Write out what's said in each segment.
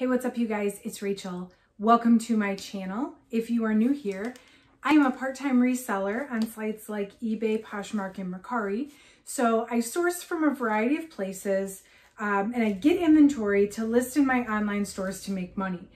Hey, what's up you guys? It's Rachel. Welcome to my channel. If you are new here, I am a part-time reseller on sites like eBay, Poshmark, and Mercari. So I source from a variety of places um, and I get inventory to list in my online stores to make money.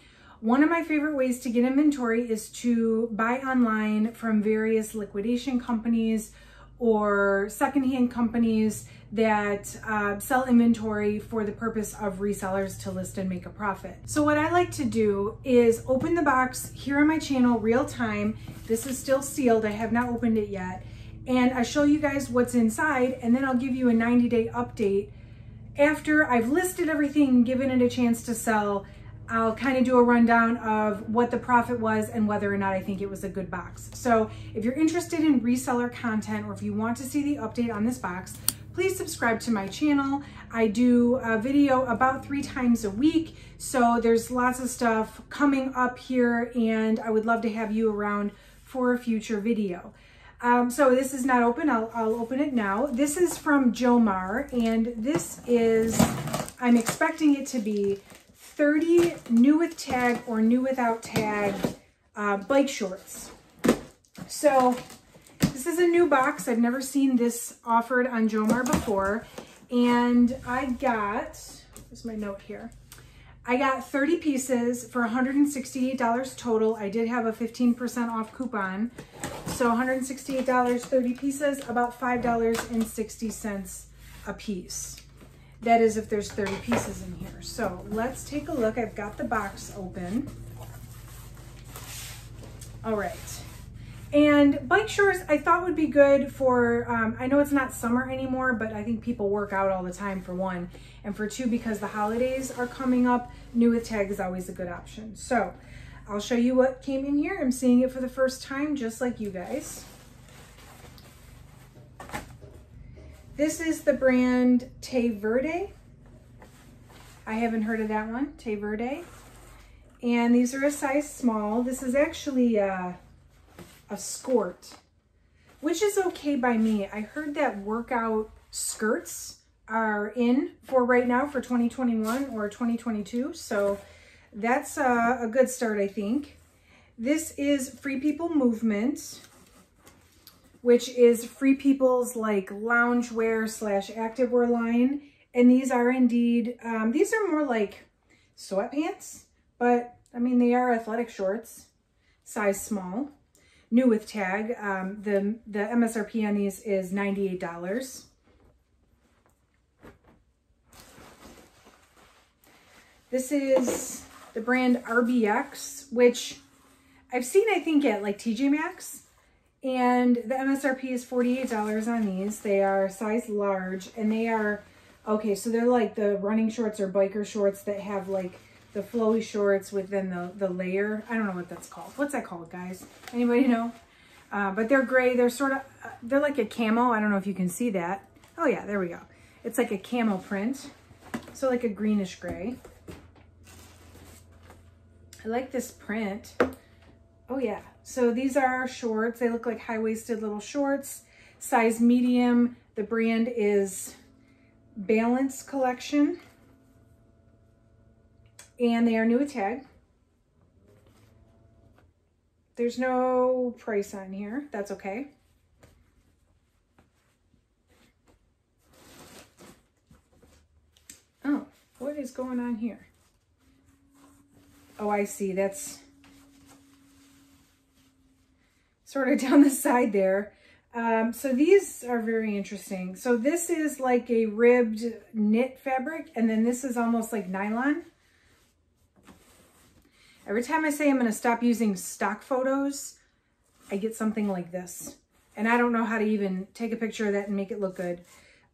One of my favorite ways to get inventory is to buy online from various liquidation companies or secondhand companies that uh, sell inventory for the purpose of resellers to list and make a profit. So what I like to do is open the box here on my channel real time. This is still sealed. I have not opened it yet. And I show you guys what's inside and then I'll give you a 90 day update after I've listed everything, given it a chance to sell, I'll kind of do a rundown of what the profit was and whether or not I think it was a good box. So if you're interested in reseller content or if you want to see the update on this box, please subscribe to my channel. I do a video about three times a week, so there's lots of stuff coming up here and I would love to have you around for a future video. Um, so this is not open, I'll, I'll open it now. This is from Jomar and this is, I'm expecting it to be 30 new with tag or new without tag uh, bike shorts. So this is a new box. I've never seen this offered on Jomar before. And I got, where's my note here? I got 30 pieces for $168 total. I did have a 15% off coupon. So $168, 30 pieces, about $5.60 a piece. That is if there's 30 pieces in here. So let's take a look. I've got the box open. All right. And bike shorts I thought would be good for, um, I know it's not summer anymore, but I think people work out all the time for one. And for two, because the holidays are coming up, new with tag is always a good option. So I'll show you what came in here. I'm seeing it for the first time, just like you guys. This is the brand Te Verde. I haven't heard of that one, Te Verde. And these are a size small. This is actually a, a skort, which is okay by me. I heard that workout skirts are in for right now for 2021 or 2022. So that's a, a good start, I think. This is Free People Movement which is Free People's like loungewear slash activewear line. And these are indeed, um, these are more like sweatpants, but I mean, they are athletic shorts, size small, new with tag. Um, the, the MSRP on these is $98. This is the brand RBX, which I've seen, I think, at like TJ Maxx. And the MSRP is $48 on these. They are size large and they are, okay, so they're like the running shorts or biker shorts that have like the flowy shorts within the, the layer. I don't know what that's called. What's that called, guys? Anybody know? Uh, but they're gray. They're sort of, uh, they're like a camo. I don't know if you can see that. Oh yeah, there we go. It's like a camo print. So like a greenish gray. I like this print. Oh yeah, so these are shorts. They look like high-waisted little shorts, size medium. The brand is Balance Collection. And they are new with tag. There's no price on here. That's okay. Oh, what is going on here? Oh, I see. That's sort of down the side there. Um, so these are very interesting. So this is like a ribbed knit fabric, and then this is almost like nylon. Every time I say I'm going to stop using stock photos, I get something like this. And I don't know how to even take a picture of that and make it look good.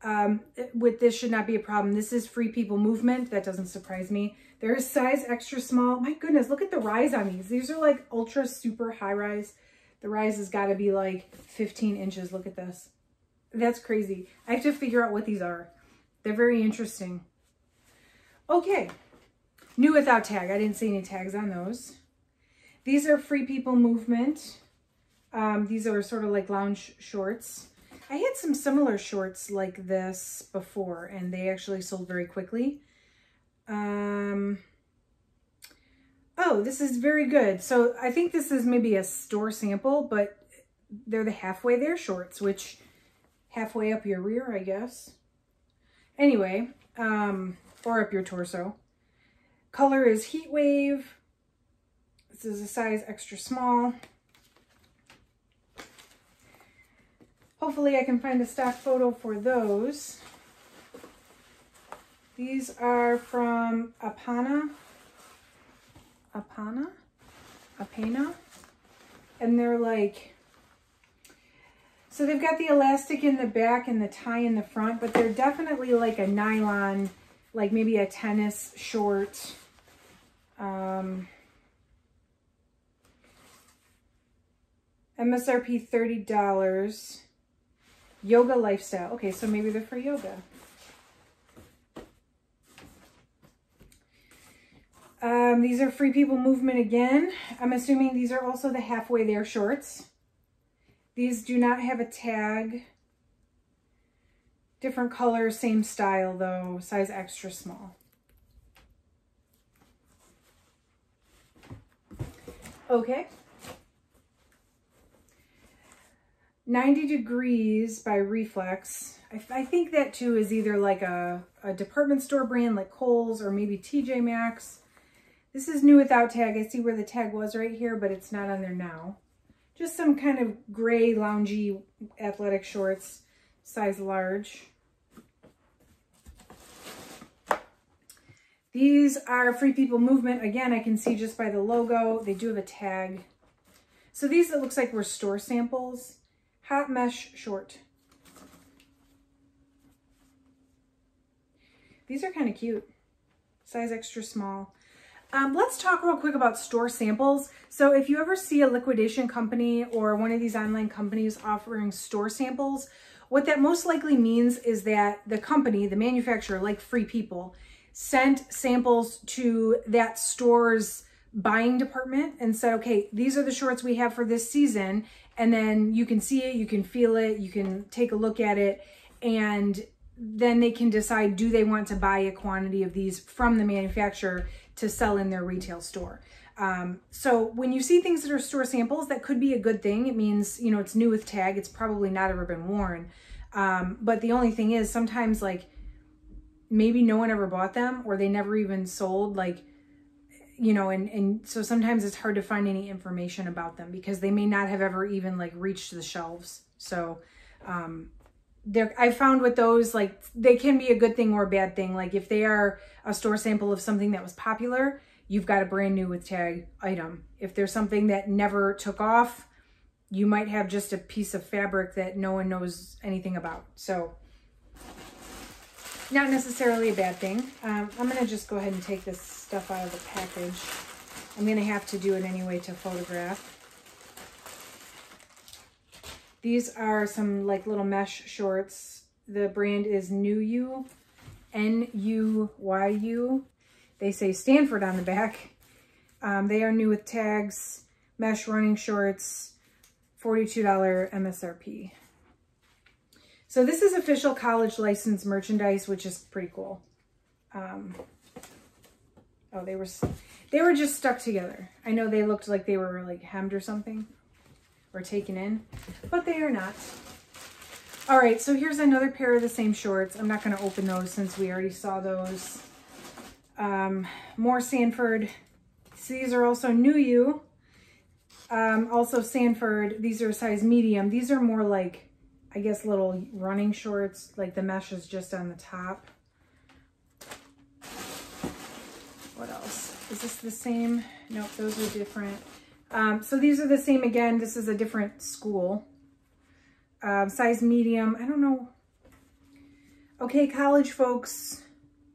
Um, with this should not be a problem. This is Free People Movement. That doesn't surprise me. There is size extra small. My goodness, look at the rise on these. These are like ultra super high rise. The rise has got to be like 15 inches. Look at this. That's crazy. I have to figure out what these are. They're very interesting. Okay. New without tag. I didn't see any tags on those. These are Free People Movement. Um, these are sort of like lounge shorts. I had some similar shorts like this before, and they actually sold very quickly. Um, Oh, this is very good. So I think this is maybe a store sample, but they're the halfway there shorts, which halfway up your rear, I guess. Anyway, um, or up your torso. Color is Heat Wave. This is a size extra small. Hopefully I can find a stock photo for those. These are from Apana. Apana? Apana? And they're like, so they've got the elastic in the back and the tie in the front, but they're definitely like a nylon, like maybe a tennis short. Um, MSRP $30. Yoga lifestyle. Okay, so maybe they're for yoga. Um, these are Free People Movement again. I'm assuming these are also the halfway there shorts. These do not have a tag. Different color, same style though, size extra small. Okay. 90 Degrees by Reflex. I, I, think that too is either like a, a department store brand like Kohl's or maybe TJ Maxx. This is new without tag. I see where the tag was right here, but it's not on there now. Just some kind of gray, loungy athletic shorts, size large. These are Free People Movement. Again, I can see just by the logo. They do have a tag. So these, it looks like were store samples. Hot mesh short. These are kind of cute. Size extra small. Um, let's talk real quick about store samples. So if you ever see a liquidation company or one of these online companies offering store samples, what that most likely means is that the company, the manufacturer, like Free People, sent samples to that store's buying department and said, okay, these are the shorts we have for this season and then you can see it, you can feel it, you can take a look at it, and then they can decide do they want to buy a quantity of these from the manufacturer to sell in their retail store. Um, so when you see things that are store samples, that could be a good thing. It means, you know, it's new with tag. It's probably not ever been worn. Um, but the only thing is sometimes like maybe no one ever bought them or they never even sold. Like you know, and, and so sometimes it's hard to find any information about them because they may not have ever even like reached the shelves. So, um, there, I found with those, like they can be a good thing or a bad thing. Like if they are a store sample of something that was popular, you've got a brand new with tag item. If there's something that never took off, you might have just a piece of fabric that no one knows anything about. So not necessarily a bad thing. Um, I'm going to just go ahead and take this stuff out of the package. I'm going to have to do it anyway to photograph. These are some like little mesh shorts. The brand is Nuyu, N-U-Y-U. They say Stanford on the back. Um, they are new with tags, mesh running shorts, $42 MSRP. So this is official college license merchandise, which is pretty cool. Um, oh, they were they were just stuck together. I know they looked like they were like hemmed or something or taken in, but they are not. All right, so here's another pair of the same shorts. I'm not going to open those since we already saw those. Um, more Stanford. So these are also Nuyu. Um, also Stanford. These are size medium. These are more like I guess, little running shorts. Like the mesh is just on the top. What else? Is this the same? Nope, those are different. Um, so these are the same again. This is a different school. Um, size medium. I don't know. Okay, college folks.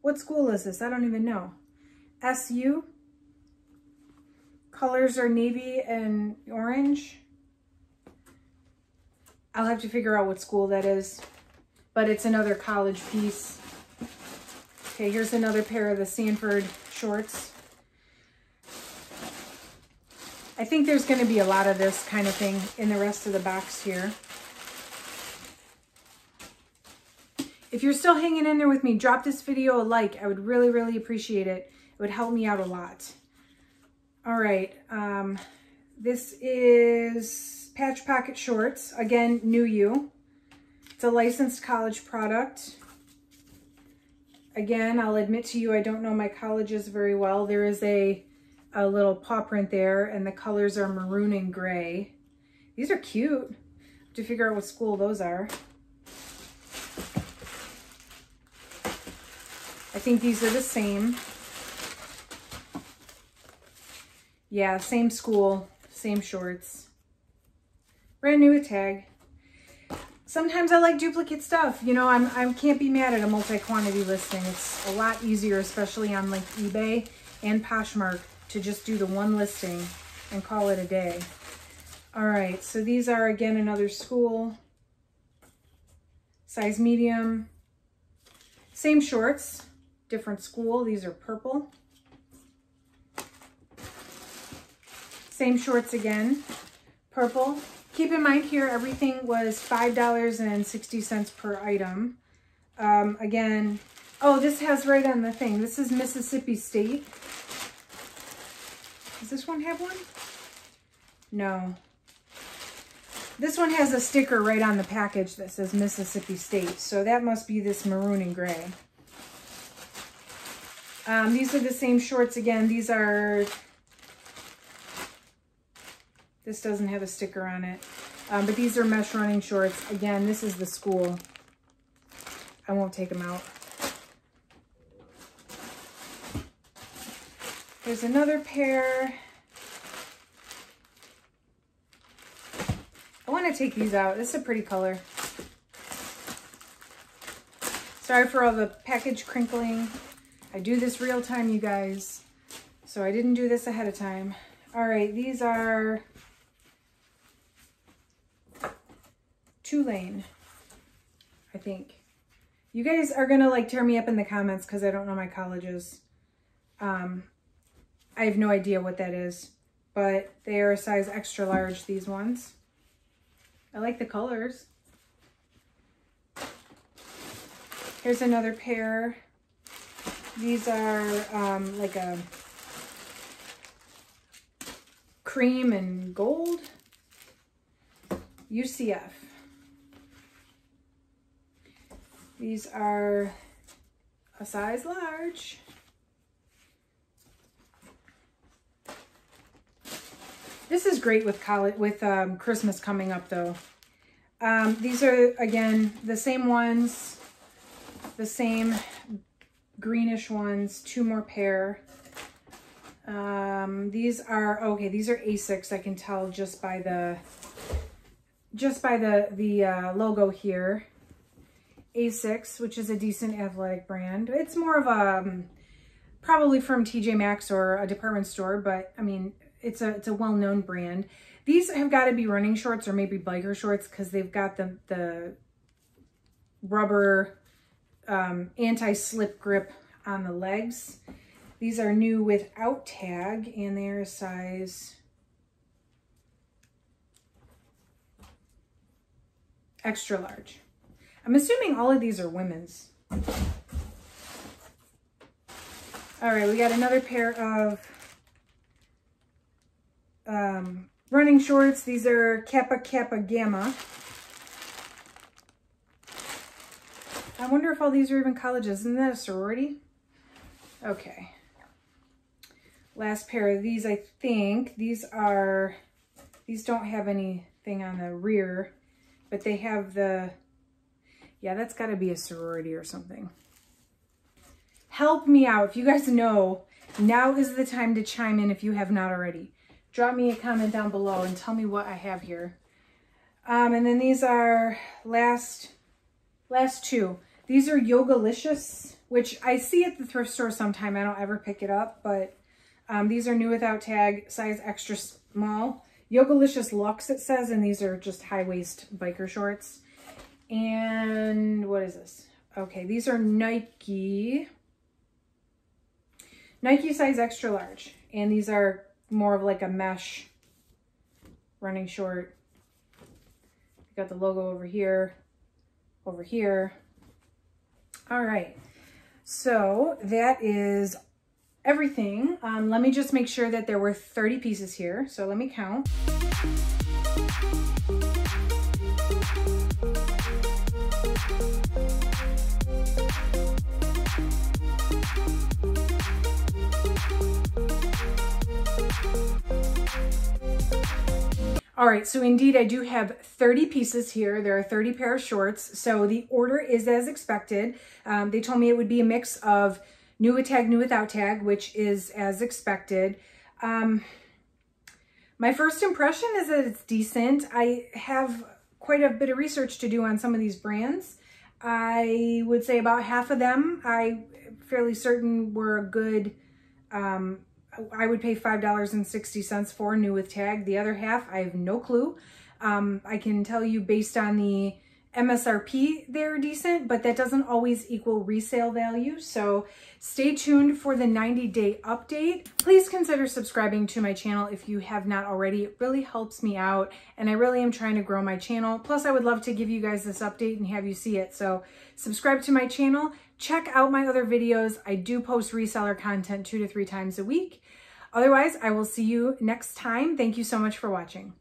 What school is this? I don't even know. SU. Colors are navy and orange. I'll have to figure out what school that is, but it's another college piece. Okay, here's another pair of the Stanford shorts. I think there's going to be a lot of this kind of thing in the rest of the box here. If you're still hanging in there with me, drop this video a like. I would really, really appreciate it. It would help me out a lot. All right, um, this is Patch Pocket Shorts. Again, Nuyu. It's a licensed college product. Again, I'll admit to you, I don't know my colleges very well. There is a, a little paw print there and the colors are maroon and gray. These are cute. to figure out what school those are. I think these are the same. Yeah, same school, same shorts. Brand new tag. Sometimes I like duplicate stuff. You know, I'm, I can't be mad at a multi-quantity listing. It's a lot easier, especially on like eBay and Poshmark, to just do the one listing and call it a day. All right, so these are, again, another school. Size medium. Same shorts, different school. These are purple. Same shorts again, purple. Keep in mind here, everything was $5.60 per item. Um, again, oh, this has right on the thing. This is Mississippi State. Does this one have one? No. This one has a sticker right on the package that says Mississippi State. So that must be this maroon and gray. Um, these are the same shorts again. These are, this doesn't have a sticker on it. Um, but these are mesh running shorts. Again, this is the school. I won't take them out. There's another pair. I want to take these out. This is a pretty color. Sorry for all the package crinkling. I do this real time, you guys. So I didn't do this ahead of time. All right, these are Tulane, I think. You guys are going to like tear me up in the comments because I don't know my colleges. Um, I have no idea what that is, but they are a size extra large, these ones. I like the colors. Here's another pair. These are um, like a cream and gold. UCF. These are a size large. This is great with college, with um, Christmas coming up though. Um, these are, again, the same ones, the same greenish ones, two more pair. Um, these are, okay, these are Asics, I can tell just by the, just by the, the uh, logo here. Asics, which is a decent athletic brand. It's more of a, um, probably from TJ Maxx or a department store, but I mean, it's a, it's a well-known brand. These have got to be running shorts or maybe biker shorts because they've got the, the rubber um, anti-slip grip on the legs. These are new without tag and they're a size extra large. I'm assuming all of these are women's. All right, we got another pair of um, running shorts. These are Kappa Kappa Gamma. I wonder if all these are even colleges. Isn't that a sorority? Okay. Last pair of these, I think. These are, these don't have anything on the rear, but they have the, yeah, that's got to be a sorority or something. Help me out. If you guys know, now is the time to chime in if you have not already. Drop me a comment down below and tell me what I have here. Um, and then these are last Last two. These are Yogalicious, which I see at the thrift store sometime. I don't ever pick it up, but um, these are new without tag, size extra small. Yogalicious Luxe, it says, and these are just high-waist biker shorts. And what is this? Okay, these are Nike. Nike size extra large. And these are more of like a mesh running short. Got the logo over here over here. All right, so that is everything. Um, let me just make sure that there were 30 pieces here. So let me count. All right, so indeed I do have 30 pieces here. There are 30 pair of shorts. So the order is as expected. Um, they told me it would be a mix of new with tag, new without tag, which is as expected. Um, my first impression is that it's decent. I have quite a bit of research to do on some of these brands. I would say about half of them, I fairly certain were a good um, I would pay $5.60 for new with tag. The other half, I have no clue. Um, I can tell you based on the MSRP, they're decent, but that doesn't always equal resale value. So stay tuned for the 90 day update. Please consider subscribing to my channel if you have not already. It really helps me out and I really am trying to grow my channel. Plus I would love to give you guys this update and have you see it. So subscribe to my channel. Check out my other videos. I do post reseller content two to three times a week. Otherwise, I will see you next time. Thank you so much for watching.